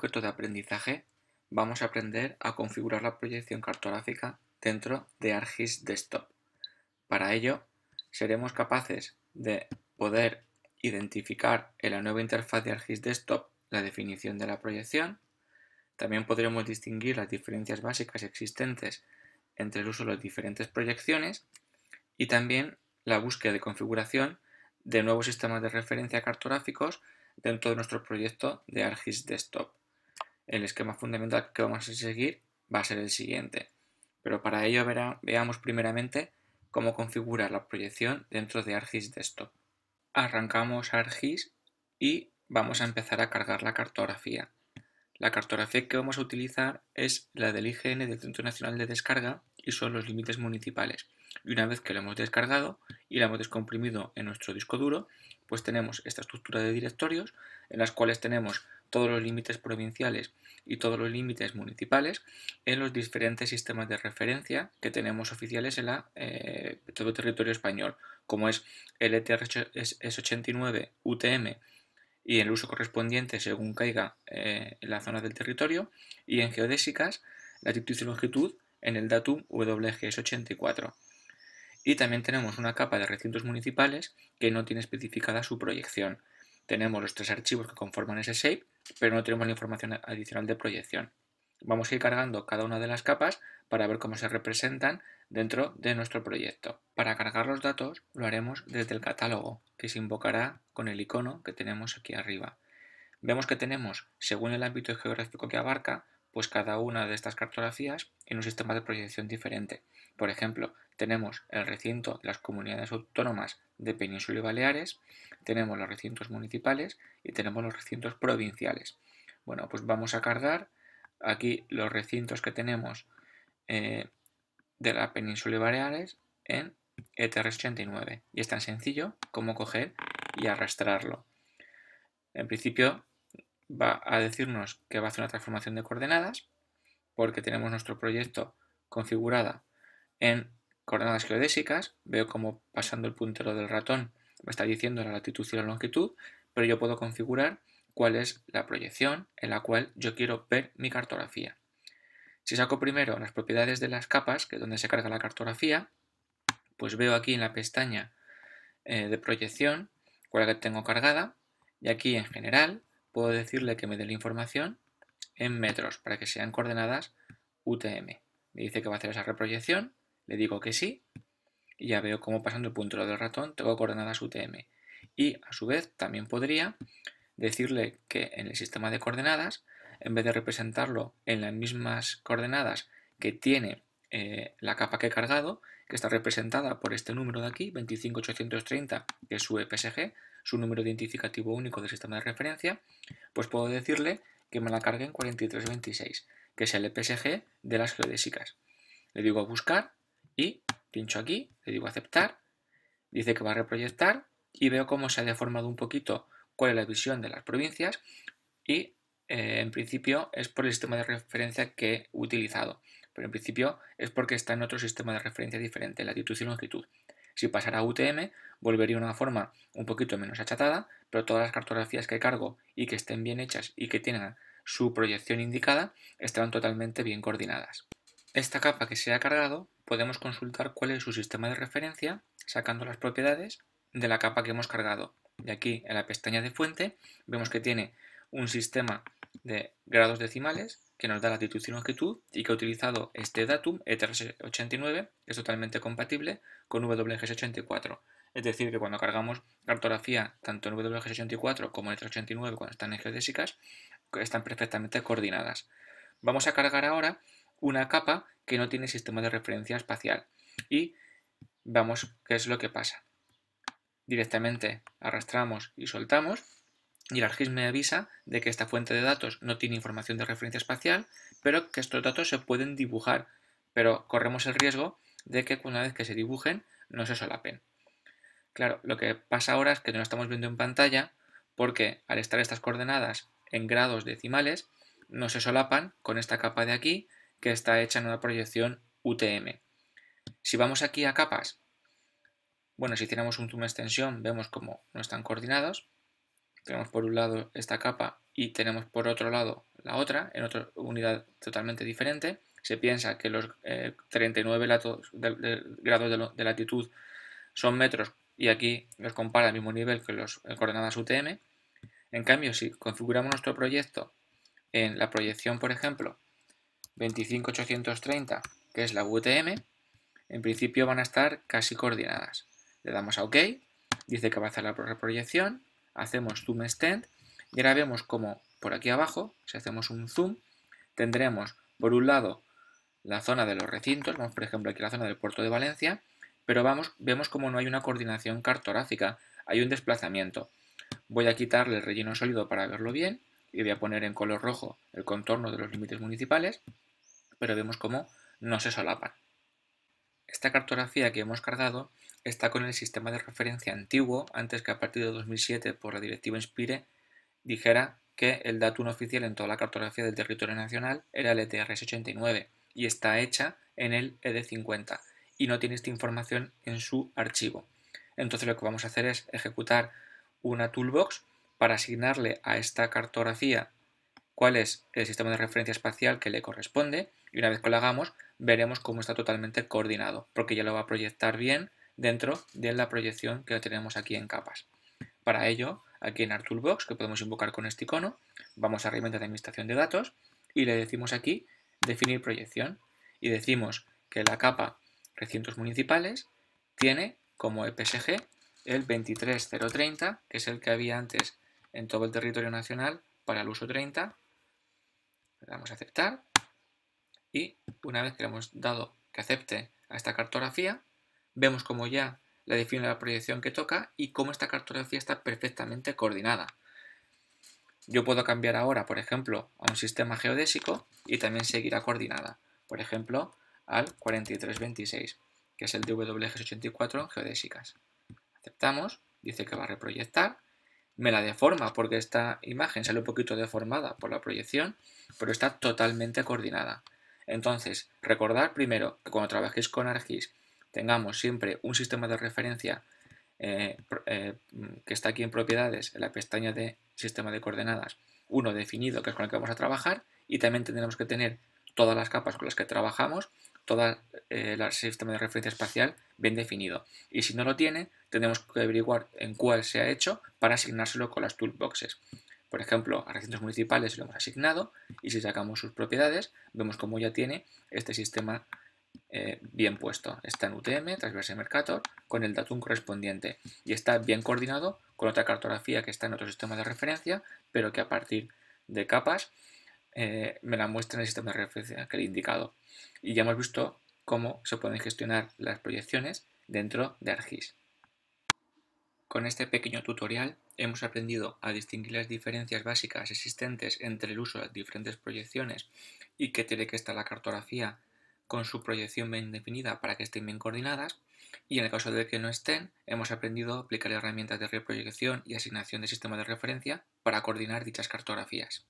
de aprendizaje vamos a aprender a configurar la proyección cartográfica dentro de ArcGIS Desktop. Para ello seremos capaces de poder identificar en la nueva interfaz de ArcGIS Desktop la definición de la proyección. También podremos distinguir las diferencias básicas existentes entre el uso de las diferentes proyecciones y también la búsqueda de configuración de nuevos sistemas de referencia cartográficos dentro de nuestro proyecto de ArcGIS Desktop el esquema fundamental que vamos a seguir va a ser el siguiente. Pero para ello veamos primeramente cómo configurar la proyección dentro de ArcGIS Desktop. Arrancamos ArcGIS y vamos a empezar a cargar la cartografía. La cartografía que vamos a utilizar es la del IGN del Centro Nacional de Descarga y son los límites municipales. Y una vez que lo hemos descargado y la hemos descomprimido en nuestro disco duro, pues tenemos esta estructura de directorios en las cuales tenemos todos los límites provinciales y todos los límites municipales en los diferentes sistemas de referencia que tenemos oficiales en la, eh, todo el territorio español, como es el ETR-89 UTM y el uso correspondiente según caiga eh, en la zona del territorio, y en geodésicas latitud y longitud en el datum WGS84. Y también tenemos una capa de recintos municipales que no tiene especificada su proyección. Tenemos los tres archivos que conforman ese shape, pero no tenemos la información adicional de proyección. Vamos a ir cargando cada una de las capas para ver cómo se representan dentro de nuestro proyecto. Para cargar los datos lo haremos desde el catálogo, que se invocará con el icono que tenemos aquí arriba. Vemos que tenemos, según el ámbito geográfico que abarca, pues cada una de estas cartografías en un sistema de proyección diferente. Por ejemplo, tenemos el recinto de las comunidades autónomas de Península y Baleares, tenemos los recintos municipales y tenemos los recintos provinciales. Bueno, pues vamos a cargar aquí los recintos que tenemos eh, de la Península y Baleares en ETR89 y es tan sencillo como coger y arrastrarlo. En principio va a decirnos que va a hacer una transformación de coordenadas porque tenemos nuestro proyecto configurada en coordenadas geodésicas. Veo como pasando el puntero del ratón me está diciendo la latitud y la longitud, pero yo puedo configurar cuál es la proyección en la cual yo quiero ver mi cartografía. Si saco primero las propiedades de las capas, que es donde se carga la cartografía, pues veo aquí en la pestaña eh, de proyección cuál es la que tengo cargada y aquí en general puedo decirle que me dé la información en metros para que sean coordenadas UTM. Me dice que va a hacer esa reproyección, le digo que sí y ya veo cómo pasando el puntero del ratón tengo coordenadas UTM. Y a su vez también podría decirle que en el sistema de coordenadas, en vez de representarlo en las mismas coordenadas que tiene eh, la capa que he cargado, que está representada por este número de aquí, 25830, que es su EPSG, su número identificativo único del sistema de referencia, pues puedo decirle que me la cargue en 4326, que es el EPSG de las geodésicas. Le digo buscar y pincho aquí, le digo aceptar, dice que va a reproyectar y veo cómo se ha deformado un poquito cuál es la visión de las provincias y eh, en principio es por el sistema de referencia que he utilizado, pero en principio es porque está en otro sistema de referencia diferente, latitud y longitud. Si pasara a UTM, volvería a una forma un poquito menos achatada, pero todas las cartografías que cargo y que estén bien hechas y que tengan su proyección indicada estarán totalmente bien coordinadas. Esta capa que se ha cargado podemos consultar cuál es su sistema de referencia sacando las propiedades de la capa que hemos cargado. Y aquí en la pestaña de fuente vemos que tiene un sistema de grados decimales que nos da latitud y longitud y que ha utilizado este datum ETRS89 que es totalmente compatible con WGS84. Es decir, que cuando cargamos cartografía tanto en WGS84 como en ETRS89 cuando están en geodésicas están perfectamente coordinadas. Vamos a cargar ahora una capa que no tiene sistema de referencia espacial. Y vamos qué es lo que pasa. Directamente arrastramos y soltamos y el ArcGIS me avisa de que esta fuente de datos no tiene información de referencia espacial, pero que estos datos se pueden dibujar, pero corremos el riesgo de que una vez que se dibujen no se solapen. Claro, lo que pasa ahora es que no lo estamos viendo en pantalla porque al estar estas coordenadas en grados decimales no se solapan con esta capa de aquí que está hecha en una proyección UTM. Si vamos aquí a capas, bueno, si tenemos un zoom extensión vemos cómo no están coordinados. Tenemos por un lado esta capa y tenemos por otro lado la otra, en otra unidad totalmente diferente. Se piensa que los 39 eh, grados de, latitud son metros y aquí los compara al mismo nivel que los coordenadas UTM. En cambio, si configuramos nuestro proyecto en la proyección, por ejemplo, 25830, que es la UTM, en principio van a estar casi coordinadas. Le damos a OK, dice que va a hacer la proyección, hacemos zoom extend y ahora vemos como por aquí abajo, si hacemos un zoom, tendremos por un lado la zona de los recintos, vamos por ejemplo aquí la zona del puerto de Valencia, pero vamos, vemos como no hay una coordinación cartográfica, hay un desplazamiento. Voy a quitarle el relleno sólido para verlo bien y voy a poner en color rojo el contorno de los límites municipales, pero vemos cómo no se solapan. Esta cartografía que hemos cargado está con el sistema de referencia antiguo, antes que a partir de 2007 por la directiva Inspire dijera que el datum oficial en toda la cartografía del territorio nacional era el ETRS 89 y está hecha en el ED50 y no tiene esta información en su archivo. Entonces lo que vamos a hacer es ejecutar una toolbox para asignarle a esta cartografía cuál es el sistema de referencia espacial que le corresponde y una vez que lo hagamos veremos cómo está totalmente coordinado porque ya lo va a proyectar bien dentro de la proyección que tenemos aquí en capas. Para ello, aquí en Toolbox, que podemos invocar con este icono, vamos a herramienta de administración de datos y le decimos aquí definir proyección y decimos que la capa recintos municipales tiene como EPSG el 23030, que es el que había antes en todo el territorio nacional para el uso 30. Le damos a aceptar y una vez que le hemos dado que acepte a esta cartografía, vemos como ya le define la proyección que toca y cómo esta cartografía está perfectamente coordinada. Yo puedo cambiar ahora, por ejemplo, a un sistema geodésico y también seguirá coordinada. Por ejemplo, al 4326, que es el DWG84 geodésicas. Aceptamos, dice que va a reproyectar, me la deforma porque esta imagen sale un poquito deformada por la proyección, pero está totalmente coordinada. Entonces, recordad primero que cuando trabajéis con ArcGIS tengamos siempre un sistema de referencia eh, eh, que está aquí en propiedades, en la pestaña de sistema de coordenadas, uno definido que es con el que vamos a trabajar y también tendremos que tener todas las capas con las que trabajamos, todo eh, el sistema de referencia espacial bien definido. Y si no lo tiene, tenemos que averiguar en cuál se ha hecho para asignárselo con las toolboxes. Por ejemplo, a recintos municipales lo hemos asignado y si sacamos sus propiedades, vemos cómo ya tiene este sistema eh, bien puesto. Está en UTM, Transverse Mercator, con el datum correspondiente y está bien coordinado con otra cartografía que está en otro sistema de referencia, pero que a partir de capas eh, me la muestra en el sistema de referencia que le he indicado. Y ya hemos visto cómo se pueden gestionar las proyecciones dentro de ArcGIS. Con este pequeño tutorial hemos aprendido a distinguir las diferencias básicas existentes entre el uso de diferentes proyecciones y qué tiene que estar la cartografía con su proyección bien definida para que estén bien coordinadas y en el caso de que no estén hemos aprendido a aplicar herramientas de reproyección y asignación de sistemas de referencia para coordinar dichas cartografías.